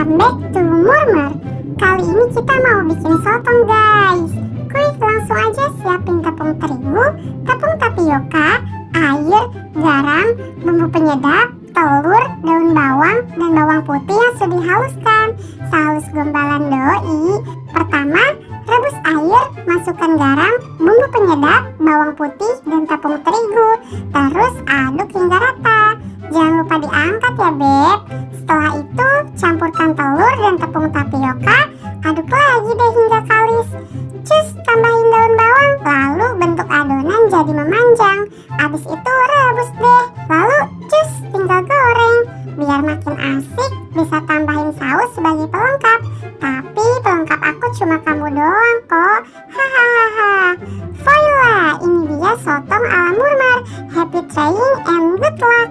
Welcome back to Murmur. Kali ini kita mau bikin sotong guys. Kuy langsung aja siapin tepung terigu Tepung tapioka Air, garam, bumbu penyedap Telur, daun bawang, dan bawang putih yang sudah dihaluskan. Saus gombalan doi. Pertama, rebus air, masukkan garam, bumbu penyedap, bawang putih, dan tepung terigu. Terus aduk hingga rata. Jangan lupa diangkat ya beb. Setelah itu Campurkan telur dan tepung tapioka, aduk lagi deh hingga kalis. Cus, tambahin daun bawang, lalu bentuk adonan jadi memanjang. Abis itu rebus deh, lalu cus tinggal goreng. Biar makin asik, bisa tambahin saus sebagai pelengkap. Tapi pelengkap aku cuma kamu doang kok. Hahaha. Voila, ini dia sotong ala murmar. Happy trying and good luck.